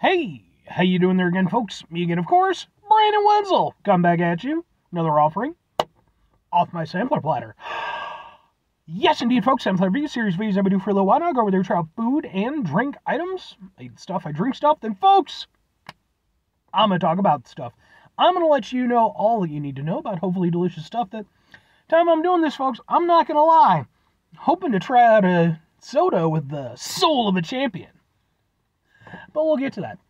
Hey, how you doing there again, folks? Me again, of course, Brandon Wenzel. Come back at you. Another offering off my sampler platter. Yes, indeed, folks. Sampler V series videos I do for a little while now. I go over there, try out food and drink items. I eat stuff, I drink stuff. Then, folks, I'm going to talk about stuff. I'm going to let you know all that you need to know about hopefully delicious stuff that time I'm doing this, folks, I'm not going to lie. Hoping to try out a soda with the soul of a champion. But we'll get to that.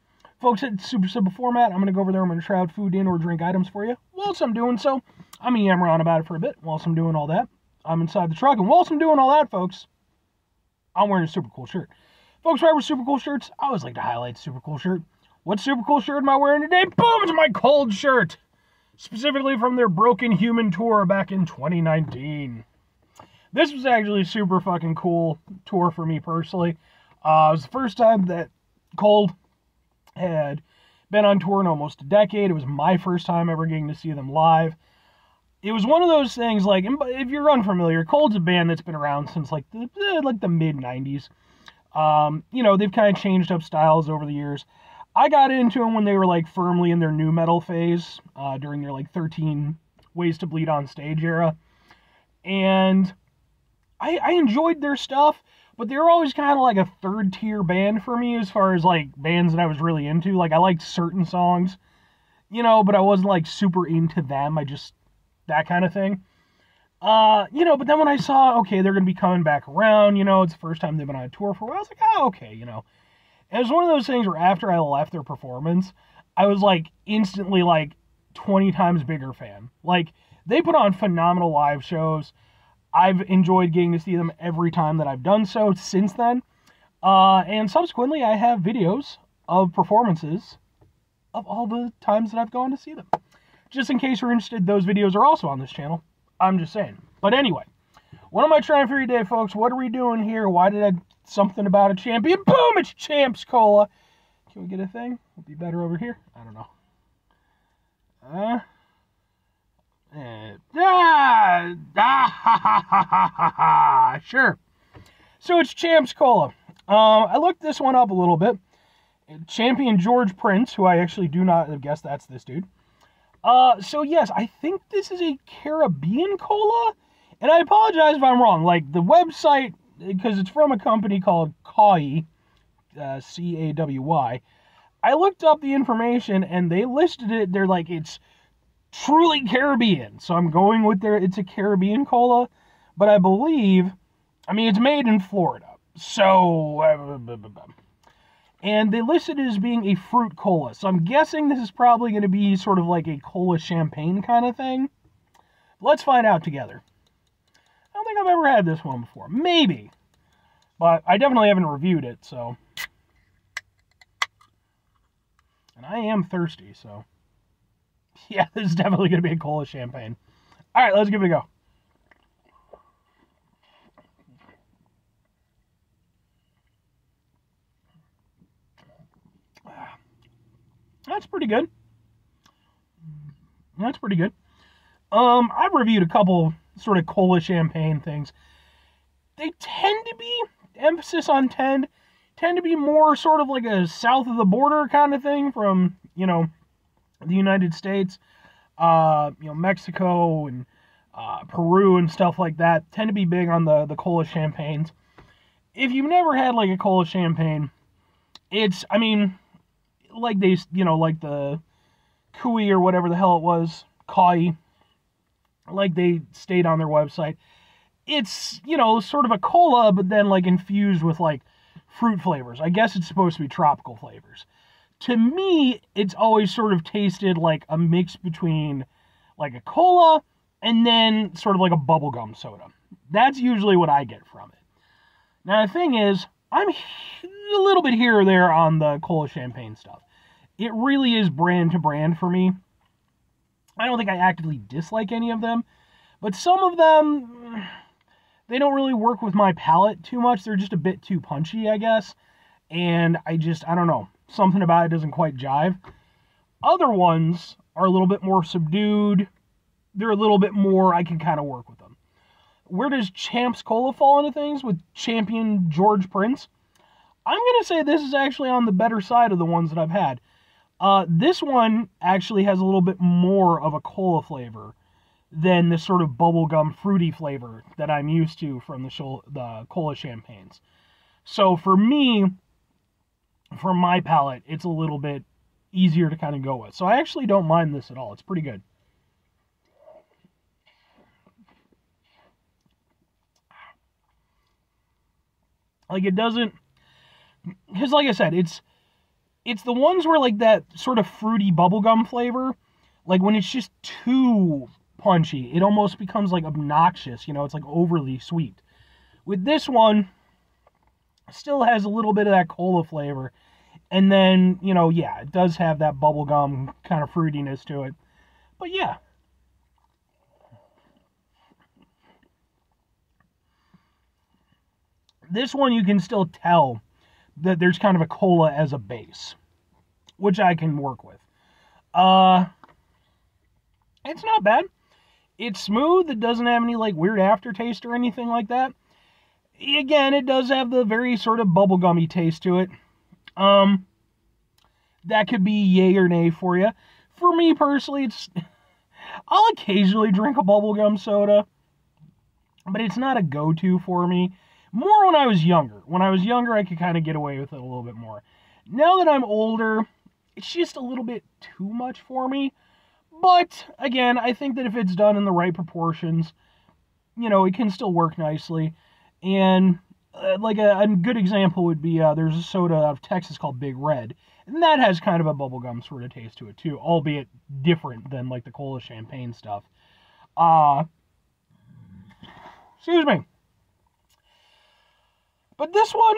Folks, it's super simple format. I'm going to go over there. I'm going to try out food and or drink items for you. Whilst I'm doing so, I'm going to yammer on about it for a bit. Whilst I'm doing all that, I'm inside the truck. And whilst I'm doing all that, folks, I'm wearing a super cool shirt. Folks, right with super cool shirts, I always like to highlight super cool shirt. What super cool shirt am I wearing today? Boom, it's my cold shirt. Specifically from their Broken Human tour back in 2019. This was actually a super fucking cool tour for me personally. Uh, it was the first time that Cold had been on tour in almost a decade. It was my first time ever getting to see them live. It was one of those things like if you're unfamiliar, Cold's a band that's been around since like the like the mid '90s. Um, you know, they've kind of changed up styles over the years. I got into them when they were like firmly in their nu metal phase uh, during their like 13 Ways to Bleed on Stage era, and I, I enjoyed their stuff but they were always kind of like a third tier band for me as far as like bands that I was really into. Like I liked certain songs, you know, but I wasn't like super into them. I just that kind of thing. Uh, you know, but then when I saw okay, they're gonna be coming back around, you know, it's the first time they've been on a tour for a while. I was like, oh, okay, you know. And it was one of those things where after I left their performance, I was like instantly like 20 times bigger fan. Like they put on phenomenal live shows I've enjoyed getting to see them every time that I've done so since then. Uh, and subsequently, I have videos of performances of all the times that I've gone to see them. Just in case you're interested, those videos are also on this channel. I'm just saying. But anyway, what am I trying for today, folks? What are we doing here? Why did I something about a champion? Boom! It's Champ's Cola. Can we get a thing? it would be better over here. I don't know. Uh, uh, ah, ah, sure. So it's Champ's Cola. Um, I looked this one up a little bit. Champion George Prince, who I actually do not guess that's this dude. Uh, so yes, I think this is a Caribbean cola, and I apologize if I'm wrong. Like the website, because it's from a company called Cawy, uh, C A W Y. I looked up the information, and they listed it. They're like it's truly Caribbean. So I'm going with their, it's a Caribbean cola, but I believe, I mean, it's made in Florida. So, uh, and they listed it as being a fruit cola. So I'm guessing this is probably going to be sort of like a cola champagne kind of thing. Let's find out together. I don't think I've ever had this one before. Maybe. But I definitely haven't reviewed it, so. And I am thirsty, so. Yeah, this is definitely going to be a cola champagne. All right, let's give it a go. That's pretty good. That's pretty good. Um, I've reviewed a couple sort of cola champagne things. They tend to be emphasis on tend tend to be more sort of like a south of the border kind of thing from, you know, the United States, uh, you know, Mexico and uh, Peru and stuff like that tend to be big on the the cola champagnes. If you've never had like a cola champagne, it's I mean, like they you know like the Kui or whatever the hell it was, Kai, like they stayed on their website. It's you know sort of a cola, but then like infused with like fruit flavors. I guess it's supposed to be tropical flavors to me, it's always sort of tasted like a mix between like a cola and then sort of like a bubblegum soda. That's usually what I get from it. Now, the thing is, I'm a little bit here or there on the cola champagne stuff. It really is brand to brand for me. I don't think I actively dislike any of them, but some of them, they don't really work with my palate too much. They're just a bit too punchy, I guess. And I just, I don't know something about it doesn't quite jive. Other ones are a little bit more subdued. They're a little bit more, I can kind of work with them. Where does Champ's Cola fall into things with champion George Prince? I'm gonna say this is actually on the better side of the ones that I've had. Uh, this one actually has a little bit more of a cola flavor than the sort of bubblegum fruity flavor that I'm used to from the, the cola champagnes. So for me, for my palate, it's a little bit easier to kind of go with. So I actually don't mind this at all. It's pretty good. Like it doesn't because like I said, it's it's the ones where like that sort of fruity bubblegum flavor, like when it's just too punchy, it almost becomes like obnoxious, you know, it's like overly sweet. With this one, still has a little bit of that cola flavor. And then, you know, yeah, it does have that bubblegum kind of fruitiness to it. But yeah. This one you can still tell that there's kind of a cola as a base, which I can work with. Uh it's not bad. It's smooth. It doesn't have any like weird aftertaste or anything like that. Again, it does have the very sort of bubblegummy taste to it. Um that could be yay or nay for you. For me personally, it's I'll occasionally drink a bubblegum soda, but it's not a go-to for me. More when I was younger. When I was younger, I could kind of get away with it a little bit more. Now that I'm older, it's just a little bit too much for me. But again, I think that if it's done in the right proportions, you know, it can still work nicely. And uh, like a, a, good example would be uh, there's a soda out of Texas called Big Red, and that has kind of a bubblegum sort of taste to it too, albeit different than like the cola champagne stuff. Uh, excuse me. But this one,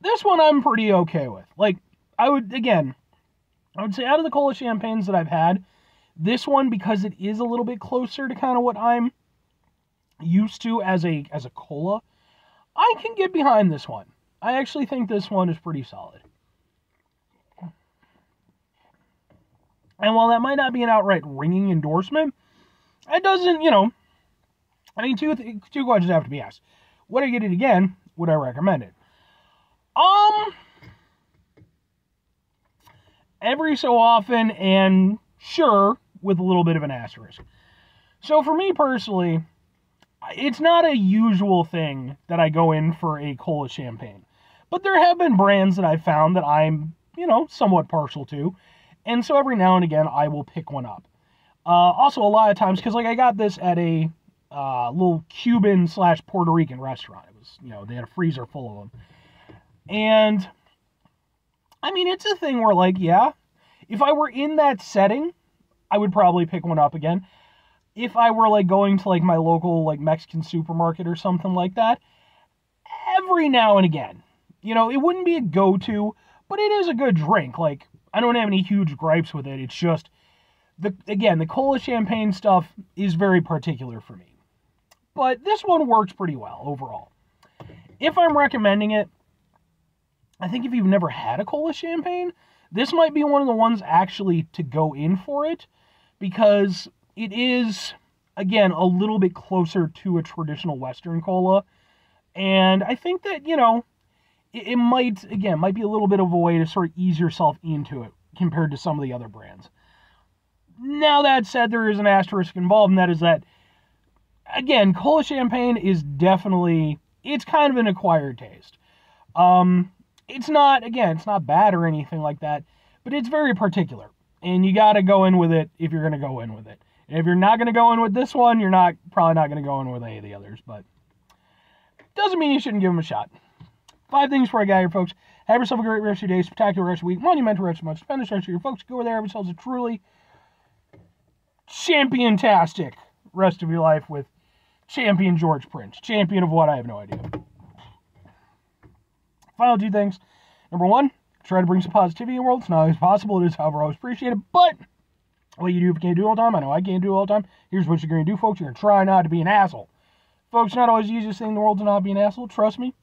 this one I'm pretty okay with. Like, I would, again, I would say out of the cola champagnes that I've had, this one, because it is a little bit closer to kind of what I'm used to as a as a cola, I can get behind this one. I actually think this one is pretty solid. And while that might not be an outright ringing endorsement, it doesn't, you know, I mean, two two questions have to be asked. Would I get it again? would I recommend it? Um, every so often, and sure, with a little bit of an asterisk. So for me personally, it's not a usual thing that I go in for a cola champagne. But there have been brands that I've found that I'm, you know, somewhat partial to. And so every now and again, I will pick one up. Uh, also, a lot of times, because like I got this at a uh, little Cuban slash Puerto Rican restaurant. It was, you know, they had a freezer full of them. And I mean, it's a thing where, like, yeah, if I were in that setting, I would probably pick one up again. If I were like going to like my local like Mexican supermarket or something like that, every now and again, you know, it wouldn't be a go-to, but it is a good drink. Like, I don't have any huge gripes with it. It's just the again, the cola champagne stuff is very particular for me but this one works pretty well overall. If I'm recommending it, I think if you've never had a cola champagne, this might be one of the ones actually to go in for it because it is again a little bit closer to a traditional western cola and I think that, you know, it, it might again might be a little bit of a way to sort of ease yourself into it compared to some of the other brands. Now that said, there is an asterisk involved, and that is that again, cola champagne is definitely it's kind of an acquired taste. Um, it's not again, it's not bad or anything like that, but it's very particular, and you got to go in with it if you're going to go in with it. If you're not going to go in with this one, you're not probably not going to go in with any of the others, but doesn't mean you shouldn't give them a shot. Five things for a guy here, folks. Have yourself a great rest of your day, spectacular rest of your week, monumental rest of your month, spend the rest of your folks. Go over there, have yourselves a truly champion-tastic rest of your life with champion George Prince. Champion of what? I have no idea. Final two things. Number one, try to bring some positivity in the world. It's not always possible. It is, however, always appreciated. But what you do if you can't do all the time, I know I can't do all the time. Here's what you're going to do, folks. You're going to try not to be an asshole. Folks, not always the easiest thing in the world to not be an asshole. Trust me.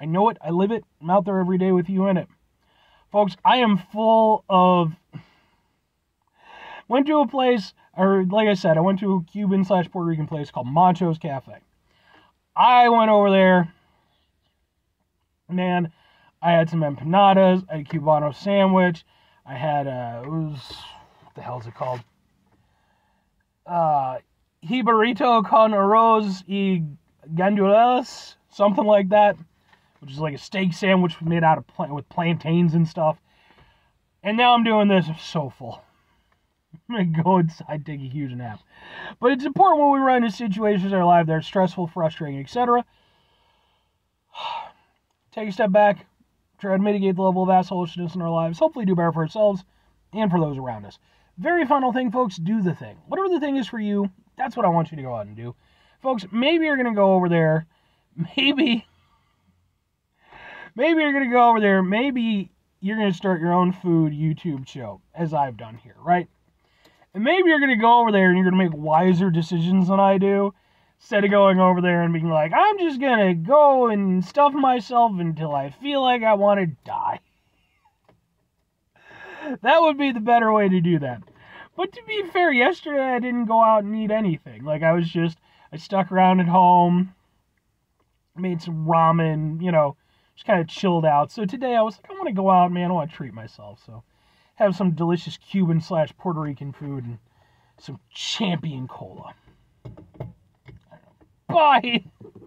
I know it. I live it. I'm out there every day with you in it. Folks, I am full of. Went to a place or like I said, I went to a Cuban slash Puerto Rican place called Mancho's Cafe. I went over there, man. I had some empanadas, I had a cubano sandwich. I had a, it was, the hell is it called? Uh, Jibarito con arroz y gandules, something like that, which is like a steak sandwich made out of with plantains and stuff. And now I'm doing this. I'm so full. I'm gonna go inside, take a huge nap. But it's important when we run into situations in our life that are stressful, frustrating, etc. Take a step back, try to mitigate the level of assholishness in our lives. Hopefully, do better for ourselves and for those around us. Very final thing, folks. Do the thing. Whatever the thing is for you, that's what I want you to go out and do, folks. Maybe you're gonna go over there. Maybe, maybe you're gonna go over there. Maybe you're gonna start your own food YouTube show, as I've done here, right? And maybe you're going to go over there and you're going to make wiser decisions than I do. Instead of going over there and being like, I'm just going to go and stuff myself until I feel like I want to die. that would be the better way to do that. But to be fair, yesterday I didn't go out and eat anything. Like, I was just, I stuck around at home, made some ramen, you know, just kind of chilled out. So today I was like, I want to go out, man. I want to treat myself. So have some delicious Cuban slash Puerto Rican food and some champion cola. Bye.